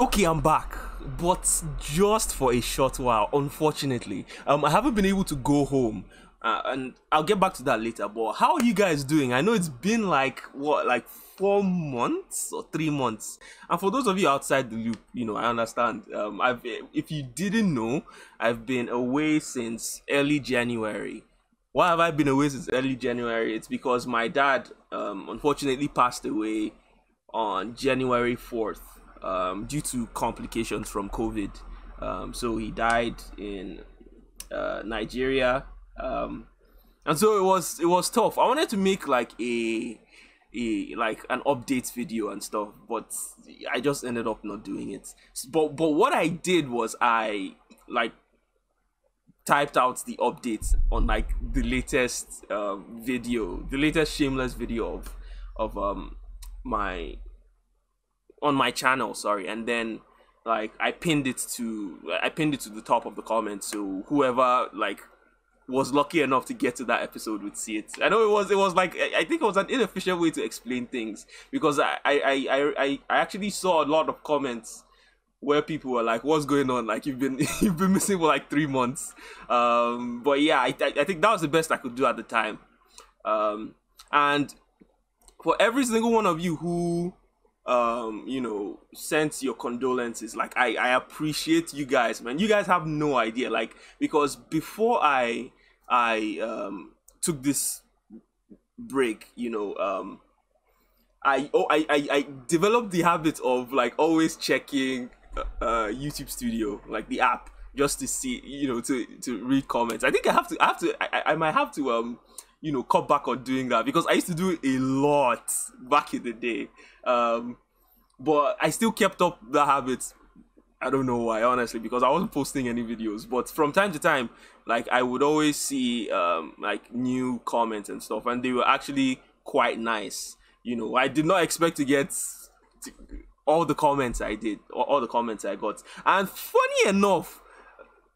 okay, I'm back, but just for a short while. Unfortunately, um, I haven't been able to go home, uh, and I'll get back to that later. But how are you guys doing? I know it's been like what, like four months or three months. And for those of you outside the loop, you know, I understand. Um, I've if you didn't know, I've been away since early January. Why have I been away since early January? It's because my dad, um, unfortunately, passed away on January fourth um, due to complications from COVID. Um, so he died in uh, Nigeria, um, and so it was it was tough. I wanted to make like a a like an update video and stuff, but I just ended up not doing it. But but what I did was I like typed out the updates on like the latest uh, video, the latest shameless video of of um my on my channel sorry. And then like i pinned it to i pinned it to the top of the comments. So whoever like was lucky enough to get to that episode would see it. I know it was it was like i think it was an inefficient way to explain things. Because i i i i, I actually saw a lot of comments where people were like what's going on? Like you've been you've been missing for like three months. Um but yeah i i think that was the best i could do at the time. Um and for every single one of you who um you know sent your condolences. Like i i appreciate you guys man. You guys have no idea. Like because before i i um took this break you know um i oh i i, I developed the habit of like always checking uh, uh youtube studio like the app just to see you know to to read comments. I think i have to i have to i, I might have to um you know cut back on doing that because I used to do a lot back in the day. Um, but I still kept up the habit. I don't know why, honestly, because I wasn't posting any videos. But from time to time, like I would always see um, like new comments and stuff, and they were actually quite nice. You know, I did not expect to get all the comments I did, all the comments I got. And funny enough,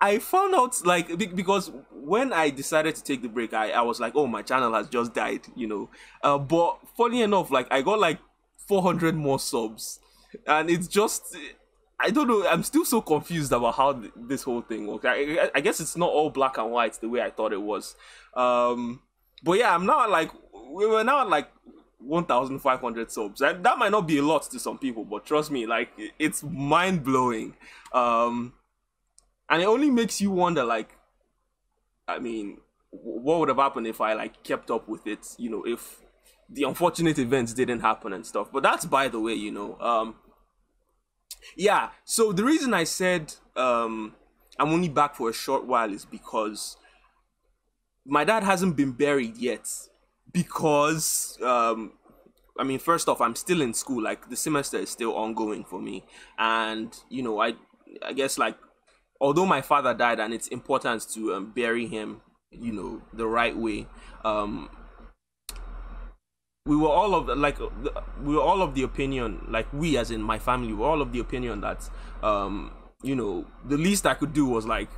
I found out like because when I decided to take the break, I, I was like, oh, my channel has just died, you know. Uh, but funny enough, like I got like 400 more subs, and it's just I don't know. I'm still so confused about how th- this whole thing works. I, I, guess it's not all black and white the way I thought it was. Um, but yeah, I'm now like we were now at like 1,500 subs. That, that might not be a lot to some people, but trust me, like it's mind blowing. Um, and it only makes you wonder like i mean what would have happened if i like kept up with it you know if the unfortunate events didn't happen and stuff. But that's by the way you know um yeah. So the reason i said um i'm only back for a short while is because my dad hasn't been buried yet because um I mean, first off, I'm still in school. Like the semester is still ongoing for me, and you know, I I guess like although my father died and it's important to um, bury him you know the right way um we were all of like we were all of the opinion like we as in my family were all of the opinion that um you know the least i could do was like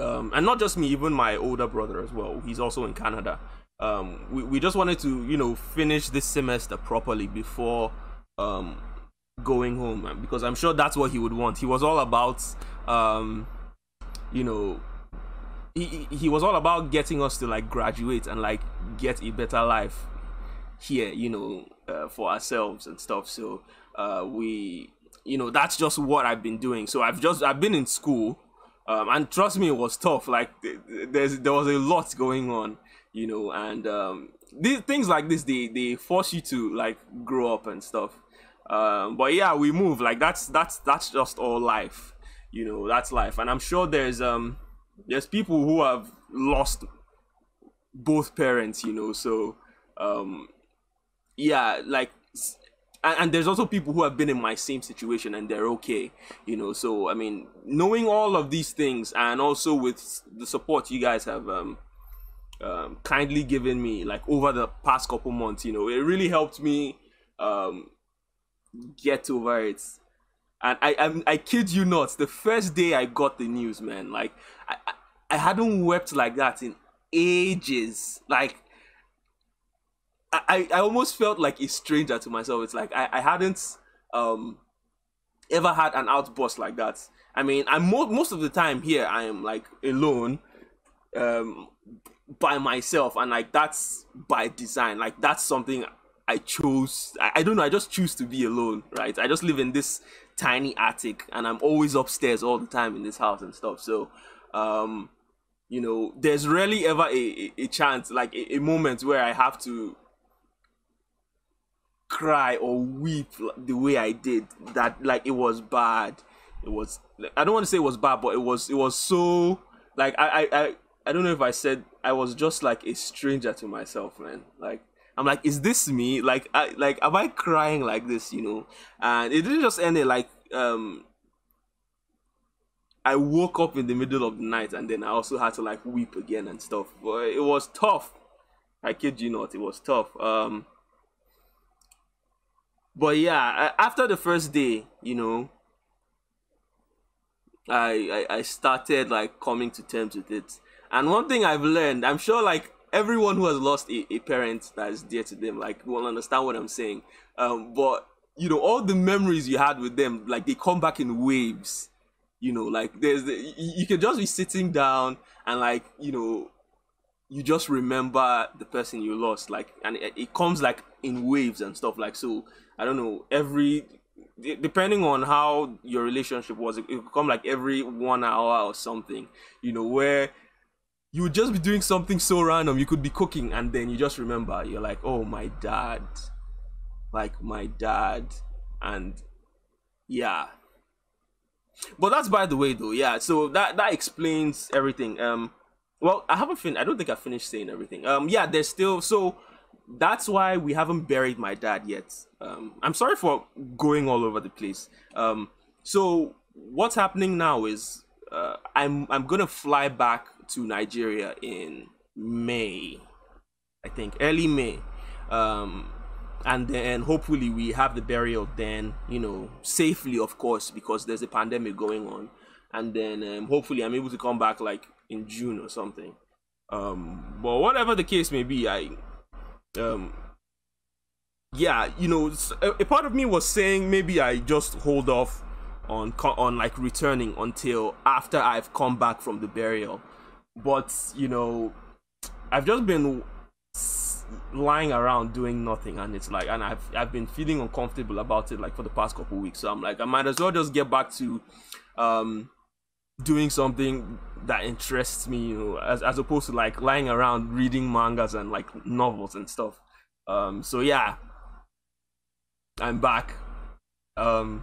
um and not just me even my older brother as well. He's also in canada. Um we, we just wanted to you know finish this semester properly before um going home because i'm sure that's what he would want he was all about um, you know, he, he was all about getting us to like graduate and like get a better life here, you know, uh, for ourselves and stuff. So uh, we, you know, that's just what I've been doing. So I've just I've been in school, um, and trust me, it was tough. Like there's there was a lot going on, you know, and um, these things like this they they force you to like grow up and stuff. Um, but yeah, we move. Like that's that's that's just all life you know that's life. And i'm sure there's um there's people who have lost both parents you know so um yeah like and, and there's also people who have been in my same situation and they're okay you know. So i mean knowing all of these things and also with the support you guys have um um, kindly given me like over the past couple months you know it really helped me um get over it and I, I'm, I kid you not, the first day I got the news, man, like I, I hadn't wept like that in ages. Like I, I almost felt like a stranger to myself. It's like I, I hadn't um ever had an outburst like that. I mean, I'm mo- most of the time here. I am like alone, um, by myself, and like that's by design. Like that's something I chose. I, I don't know. I just choose to be alone, right? I just live in this tiny attic, and I'm always upstairs all the time in this house and stuff. So, um, you know, there's rarely ever a, a, chance, like a, a moment where I have to cry or weep the way I did. That like it was bad. It was. I don't want to say it was bad, but it was. It was so like I I I, I don't know if I said I was just like a stranger to myself, man. Like I'm like, is this me? Like, I like, am I crying like this? You know? And it didn't just end it. Like, um, I woke up in the middle of the night, and then I also had to like weep again and stuff. But it was tough. I kid you not, it was tough. Um, but yeah, after the first day, you know, I, I I started like coming to terms with it. And one thing I've learned, I'm sure like everyone who has lost a, a parent that is dear to them like will understand what I'm saying. Um, but you know, all the memories you had with them, like they come back in waves. You know, like there's the, you, can just be sitting down and like you know, you just remember the person you lost, like, and it, it comes like in waves and stuff. Like so, I don't know every depending on how your relationship was, it, it come like every one hour or something. You know where you would just be doing something so random. You could be cooking and then you just remember you're like, oh my dad, like my dad, and yeah. But that's by the way though, yeah. So that that explains everything. Um, well, I haven't finished. I don't think I finished saying everything. Um, yeah, there's still so that's why we haven't buried my dad yet. Um, I'm sorry for going all over the place. Um, so what's happening now is uh, I'm I'm gonna fly back to Nigeria in May, I think early May, um, and then hopefully we have the burial then, you know, safely of course because there's a pandemic going on, and then um, hopefully I'm able to come back like in June or something. Um, but whatever the case may be, I um yeah you know a, part of me was saying maybe i just hold off on on like returning until after I've come back from the burial. But you know, I've just been lying around doing nothing, and it's like, and I've I've been feeling uncomfortable about it like for the past couple weeks. So I'm like, I might as well just get back to um doing something that interests me, you know, as as opposed to like lying around reading mangas and like novels and stuff. Um, so yeah, I'm back. Um,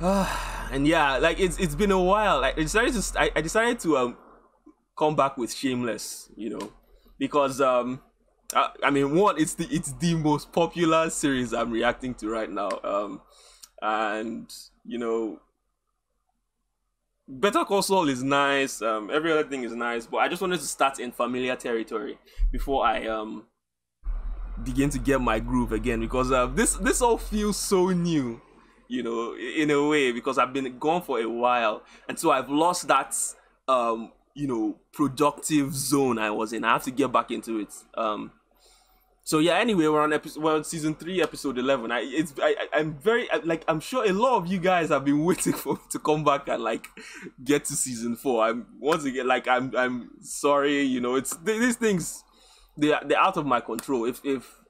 and yeah, like it's it's been a while. Like I decided to I, I decided to um come back with Shameless, you know, because um I, I mean one it's the it's the most popular series I'm reacting to right now. Um and you know Better Call Saul is nice. Um, every other thing is nice, but I just wanted to start in familiar territory before I um begin to get my groove again because uh, this this all feels so new you know, in a way, because I've been gone for a while. And so I've lost that, um, you know, productive zone I was in. I have to get back into it. Um, so yeah, anyway, we're on episode, well, season three, episode 11. I, it's, I, I'm very, like, I'm sure a lot of you guys have been waiting for to come back and like get to season four. I'm once again, like, I'm, I'm sorry, you know, it's, these things, they they're out of my control. If, if,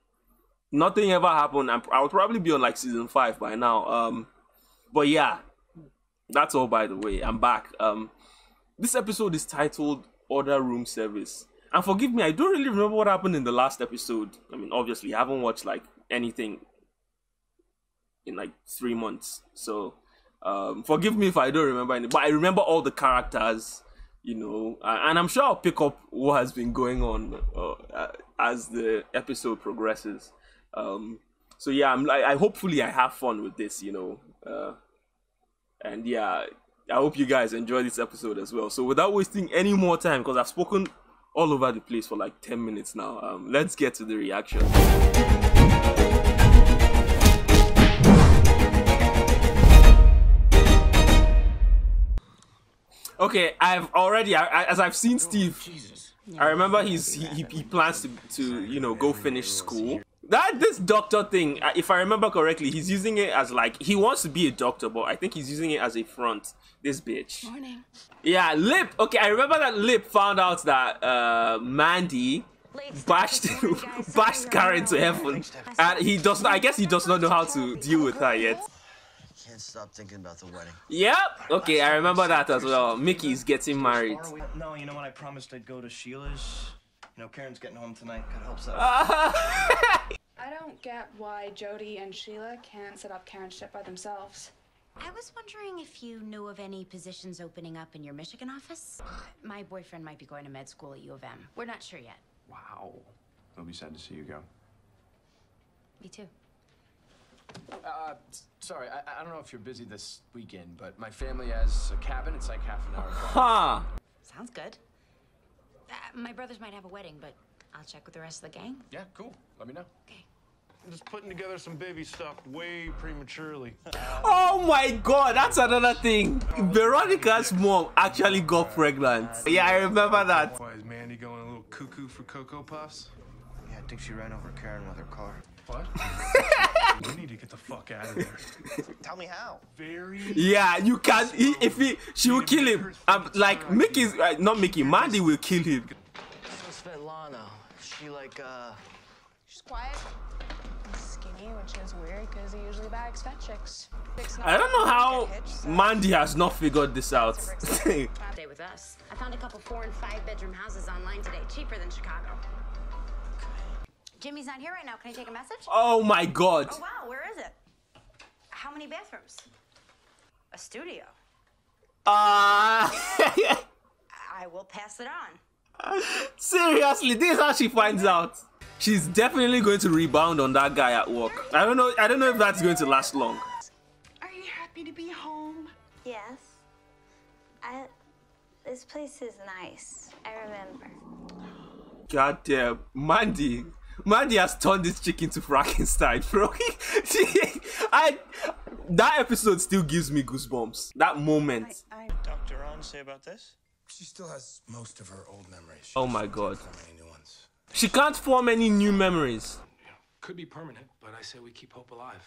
nothing ever happened. I would probably be on like season five by now. Um, but yeah, that's all. By the way, I'm back. Um, this episode is titled "Order Room Service," and forgive me, I don't really remember what happened in the last episode. I mean, obviously, I haven't watched like anything in like three months, so um, forgive me if I don't remember any. But I remember all the characters you know, and I'm sure I'll pick up what has been going on uh, as the episode progresses. Um, so yeah, I'm like, I hopefully I have fun with this, you know, uh, and yeah, I hope you guys enjoy this episode as well. So without wasting any more time, because I've spoken all over the place for like 10 minutes now, um, let's get to the reaction. Okay, I've already, I, as I've seen Steve, I remember he's he, he, he plans to, to you know go finish school that this doctor thing, uh, if I remember correctly, he's using it as like he wants to be a doctor, but I think he's using it as a front. This bitch. Morning. Yeah, Lip. Okay, I remember that Lip found out that uh, Mandy bashed bashed Karen to heaven, and he does not. I guess he does not know how to deal with her yet. Can't stop thinking about the wedding. Yep. Okay, I remember that as well. Mickey is getting married. No, you know what? I promised I'd go to Sheila's. You know, Karen's getting home tonight. God helps out. I don't get why Jody and Sheila can't set up Karen's ship by themselves. I was wondering if you knew of any positions opening up in your Michigan office. My boyfriend might be going to med school at U of M. We're not sure yet. Wow. They'll be sad to see you go. Me too. Uh, sorry, I, I don't know if you're busy this weekend, but my family has a cabin. It's like half an hour drive. Huh. Sounds good. Uh, my brothers might have a wedding, but I'll check with the rest of the gang. Yeah, cool. Let me know. Okay. Just putting together some baby stuff way prematurely. Oh my god, that's another thing. Veronica's mom actually got pregnant. Yeah, I remember that. Why is Mandy going a little cuckoo for Cocoa Puffs? Yeah, I think she ran over Karen with her car. What? we need to get the fuck out of there. Tell me how. Very. Yeah, you can. He, if he, she will kill him. Um, like Mickey's, uh, not Mickey. Mandy will kill him. So Svetlana, she like, uh, She's quiet, skinny, which is weird because he usually bags fat chicks. Chicks I don't know how get hitched, so- Mandy has not figured this out. Stay with us. I found a couple four and five bedroom houses online today, cheaper than Chicago. Jimmy's not here right now. Can I take a message? oh my god. Oh wow, where is it? How many bathrooms? A studio. Ah. I will pass it on. Seriously, this is how she finds out. She's definitely going to rebound on that guy at work. I don't know. I don't know if that's going to last long. Are you happy to be home? Yes. I. This place is nice. I remember. God damn, Mandy. Mandy has turned this chick into Frankenstein, bro. She- I that episode still gives me goosebumps. That moment. Dr. Ron say about this? She still has most of her old memories. She Oh my God. new ones. She can't form any new memories. Could be permanent, but I say we keep hope alive.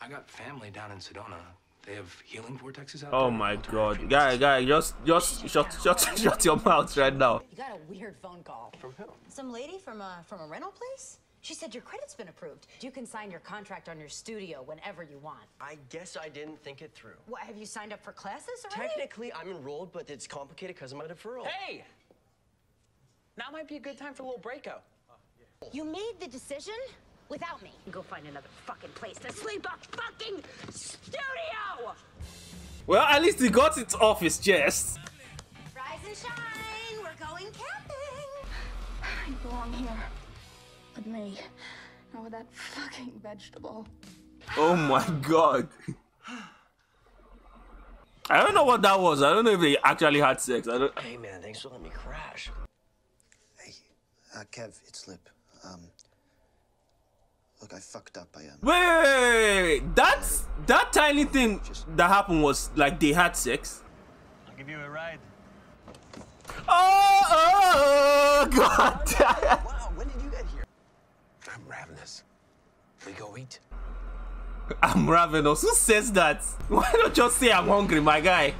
I got family down in Sedona. They have healing vortexes out oh there. Oh my god. treatments. Guy, guy, just just shut shut shut your mouth right now. You got a weird phone call. From who? Some lady from a from a rental place? She said your credit's been approved. You can sign your contract on your studio whenever you want. I guess I didn't think it through. What, have you signed up for classes already? Technically, I'm enrolled, but it's complicated because of my deferral. Hey! Now might be a good time for a little breakout. You made the decision without me. Go find another fucking place to sleep. A fucking studio. Well, at least he got it off his chest. Rise and shine. We're going camping. You belong here. With me. Not with that fucking vegetable. Oh my god. I don't know what that was. I don't know if they actually had sex. I don't. Hey, man, thanks for letting me crash. Hey, uh, Kev, it's Lip. Um, look, I fucked up. I, um, Wait. That's that tiny thing that happened was like they had sex. I'll give you a ride. Oh, oh, oh god. Wow, when did you get here? I'm ravenous. We go eat. I'm ravenous. Who says that? Why don't you just say I'm hungry, my guy?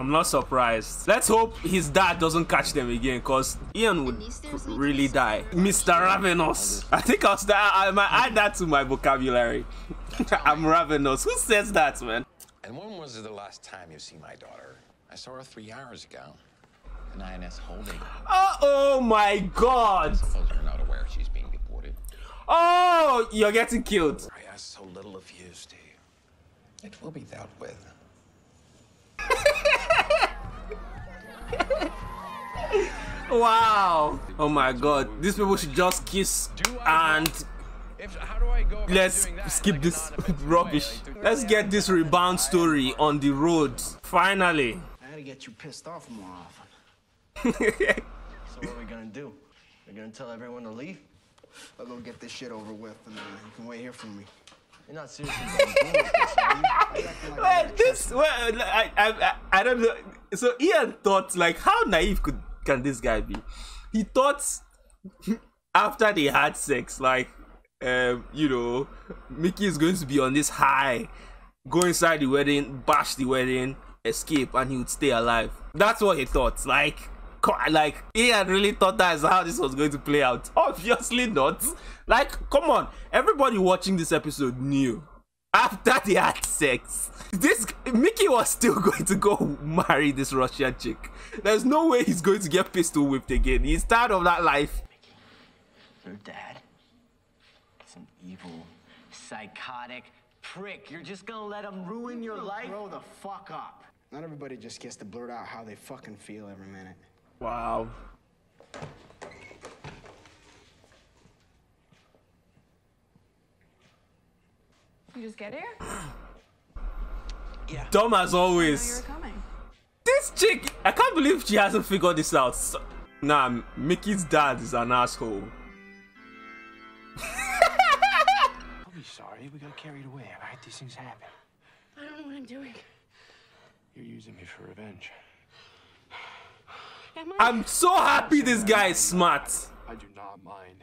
I'm not surprised. Let's hope his dad doesn't catch them again, cause Ian would really die. Mr. Ravenous. I think I'll start. I might add that to my vocabulary. I'm ravenous. Who says that, man? And when was the last time you see my daughter? I saw her three hours ago. An INS holding. Oh, oh my God. I Suppose you're not aware she's being deported. Oh, you're getting killed. I ask so little of you, Steve. It will be dealt with. Wow. Oh my God. These people should just kiss and If, how do I go about let's doing that? skip Like, this it's not effective rubbish. way, like, Let's get this rebound story on the road. Finally. I gotta get you pissed off more often. So what are we gonna do? We're gonna tell everyone to leave? I'll go get this shit over with, and then you can wait here for me. You're not seriously gonna this, are you? You acting like I this well, I, I I don't know. So Ian thought like, how naive could can this guy be? he thought after they had sex, like um, you know, Mickey is going to be on this high, go inside the wedding, bash the wedding, escape, and he would stay alive. That's what he thought. Like, like he had really thought that is how this was going to play out. Obviously not. Like, come on, everybody watching this episode knew after they had sex, this Mickey was still going to go marry this Russian chick. There's no way he's going to get pistol whipped again. He's tired of that life. Your dad is an evil, psychotic prick. You're just gonna let him ruin your life? Grow the fuck up. Not everybody just gets to blurt out how they fucking feel every minute. Wow. You just get here? yeah. Dumb as I know you always. This chick, I can't believe she hasn't figured this out. So- Nah, Mickey's dad is an asshole. I'll be sorry. We got carried away, all right? These things happen. I don't know what I'm doing. You're using me for revenge. Am I? I'm so happy this guy is smart. I do not mind.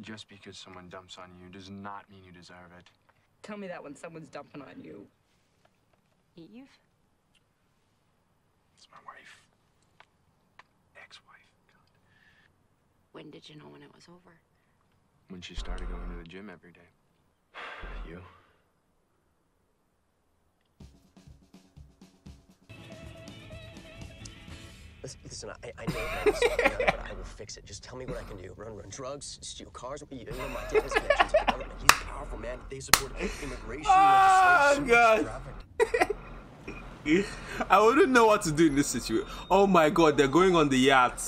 Just because someone dumps on you does not mean you deserve it. Tell me that when someone's dumping on you. Eve? It's my wife. Ex-wife. When did you know when it was over? When she started going to the gym every day. You? Listen, listen I, I know that, but I will fix it. Just tell me what I can do. Run, run drugs, steal cars. You know, my dad has connections to the government. He's powerful, man. They support immigration Oh, legislation. God. I wouldn't know what to do in this situation. Oh my god, they're going on the yacht.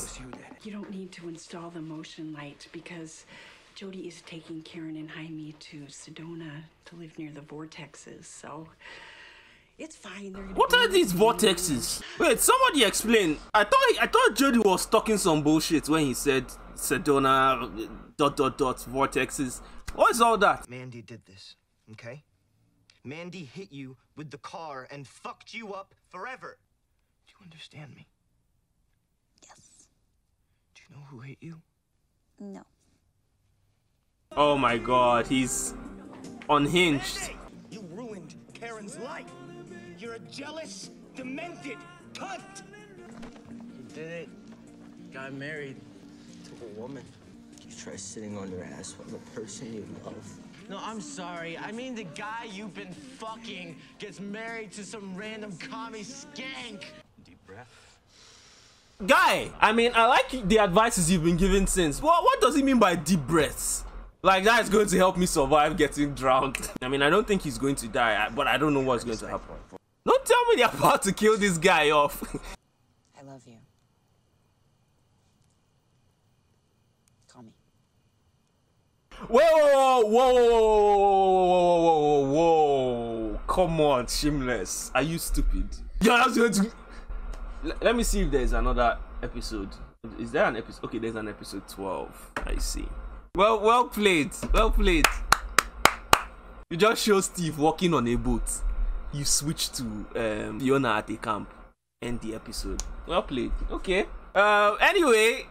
You don't need to install the motion light because Jody is taking Karen and Jaime to Sedona to live near the vortexes, so it's fine. They're What are these vortexes? Wait, somebody explain. I thought I thought Jody was talking some bullshit when he said Sedona dot dot dot vortexes. What is all that? Mandy did this, okay? Mandy hit you with the car and fucked you up forever. Do you understand me? Yes. Do you know who hit you? No. Oh my god, he's unhinged. You ruined Karen's life. You're a jealous, demented cunt. You did it. Got married. To a woman. You try sitting on your ass while the person you love. No, I'm sorry. I mean the guy you've been fucking gets married to some random commie skank. Deep breath. Guy, I mean, I like the advices you've been giving since. What what does he mean by deep breaths? Like that is going to help me survive getting drowned. I mean, I don't think he's going to die, but I don't know what's going to happen. Don't tell me they're about to kill this guy off. I love you. Call me. Whoa, whoa, whoa, whoa, whoa, whoa, whoa, whoa, come on, shameless. Are you stupid? You're not going to. Let me see if there's another episode. Is there an episode? Okay, there's an episode 12. I see. Well, well played. Well played. You just show Steve walking on a boat. You switch to um, Fiona at the camp. End the episode. Well played. Okay. Uh, anyway,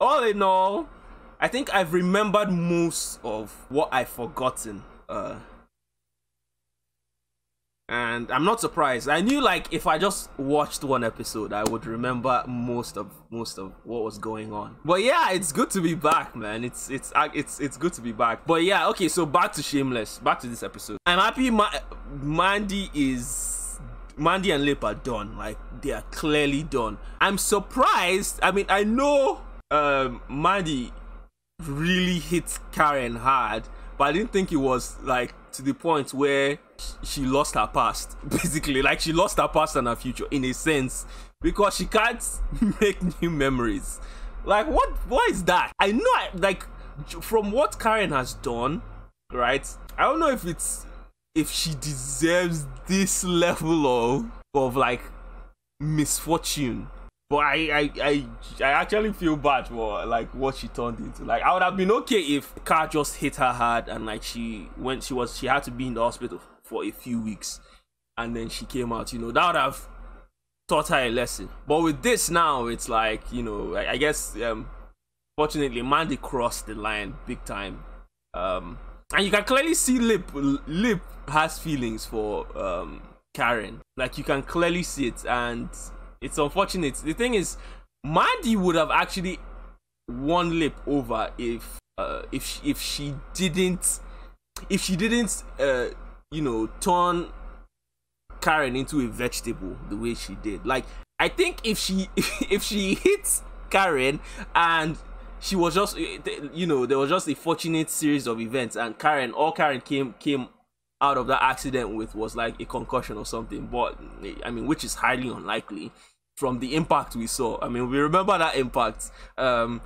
all in all, I think I've remembered most of what I've forgotten. Uh, and I'm not surprised. I knew like if I just watched one episode, I would remember most of most of what was going on. But yeah, it's good to be back, man. It's it's it's it's good to be back. But yeah, okay. So back to Shameless. Back to this episode. I'm happy. Ma- Mandy is Mandy and Lip are done. Like they are clearly done. I'm surprised. I mean, I know um, Mandy really hits Karen hard, but I didn't think it was like to the point where she lost her past. Basically, like she lost her past and her future in a sense because she can't make new memories. Like what? What is that? I know, I, like from what Karen has done, right? I don't know if it's if she deserves this level of of like misfortune but I, I, I, I actually feel bad for like what she turned into. Like I would have been okay if car just hit her hard and like she when she was, she had to be in the hospital for a few weeks, and then she came out. You know that would have taught her a lesson. But with this now, it's like you know, I, I guess um, fortunately, Mandy crossed the line big time. Um, and you can clearly see Lip Lip has feelings for um Karen. Like you can clearly see it, and it's unfortunate. The thing is, Mandy would have actually won Lip over if uh, if she, if she didn't if she didn't uh, you know turn Karen into a vegetable the way she did. Like I think if she if she hits Karen and she was just you know there was just a fortunate series of events and Karen all Karen came came out of that accident with was like a concussion or something but I mean which is highly unlikely from the impact we saw I mean we remember that impact um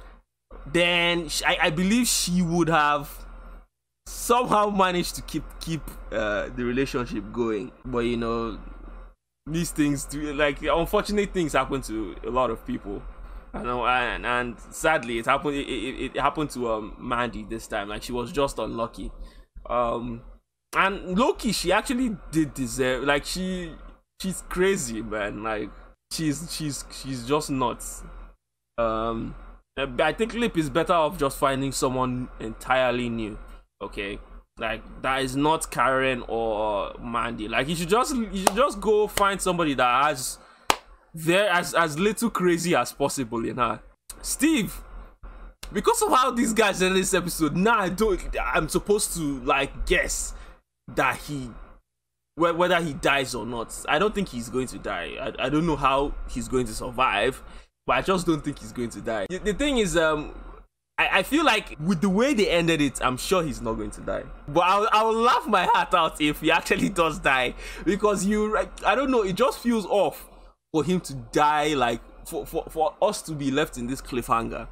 then I, I believe she would have somehow managed to keep keep uh, the relationship going but you know these things do like unfortunate things happen to a lot of people I know, and, and sadly, it happened. It, it, it, happened to um Mandy this time. Like she was just unlucky. Um, and Loki, she actually did deserve. Like she, she's crazy, man. Like she's she's she's just nuts. Um, I think Lip is better off just finding someone entirely new. Okay, like that is not Karen or Mandy. Like you should just you should just go find somebody that has there as as little crazy as possible in her. Steve, because of how these guys in this episode, now I don't. I'm supposed to like guess that he whether he dies or not. I don't think he's going to die. I, I don't know how he's going to survive, but I just don't think he's going to die. The thing is, um, I, I feel like with the way they ended it, I'm sure he's not going to die. But I'll, I'll laugh my heart out if he actually does die because you, I don't know, it just feels off for him to die like for, for, for us to be left in this cliffhanger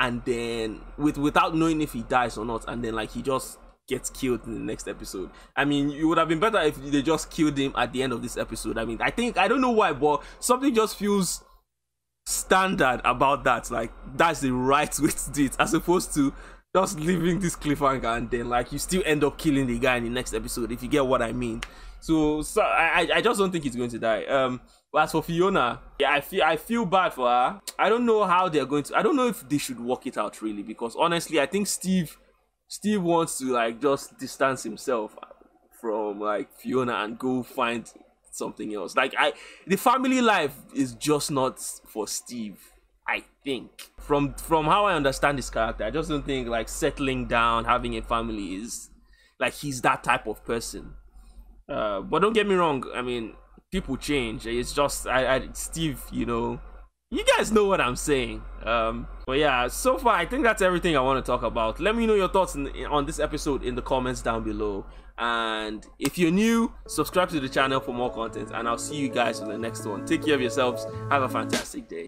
and then with without knowing if he dies or not and then like he just gets killed in the next episode i mean it would have been better if they just killed him at the end of this episode i mean i think i don't know why but something just feels standard about that like that's the right way to do it as opposed to just leaving this cliffhanger and then like you still end up killing the guy in the next episode if you get what i mean so, so I, I just don't think he's going to die. Um, as for Fiona, yeah, I feel I feel bad for her. I don't know how they're going to. I don't know if they should work it out really because honestly, I think Steve, Steve wants to like just distance himself from like Fiona and go find something else. Like I, the family life is just not for Steve. I think from from how I understand his character, I just don't think like settling down, having a family is like he's that type of person. Uh, but don't get me wrong. I mean, people change. It's just I, I Steve, you know, you guys know what I'm saying. Um, but yeah, so far I think that's everything I want to talk about. Let me know your thoughts in, on this episode in the comments down below. And if you're new, subscribe to the channel for more content. And I'll see you guys in the next one. Take care of yourselves. Have a fantastic day.